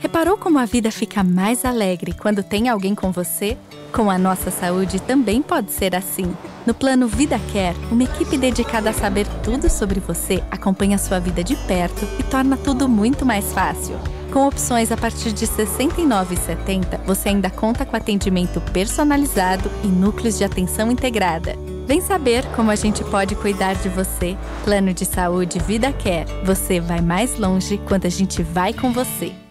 Reparou como a vida fica mais alegre quando tem alguém com você? Com a nossa saúde também pode ser assim. No plano Vida Care, uma equipe dedicada a saber tudo sobre você acompanha sua vida de perto e torna tudo muito mais fácil. Com opções a partir de R$ 69,70, você ainda conta com atendimento personalizado e núcleos de atenção integrada. Vem saber como a gente pode cuidar de você. Plano de Saúde Vida Care. Você vai mais longe quando a gente vai com você.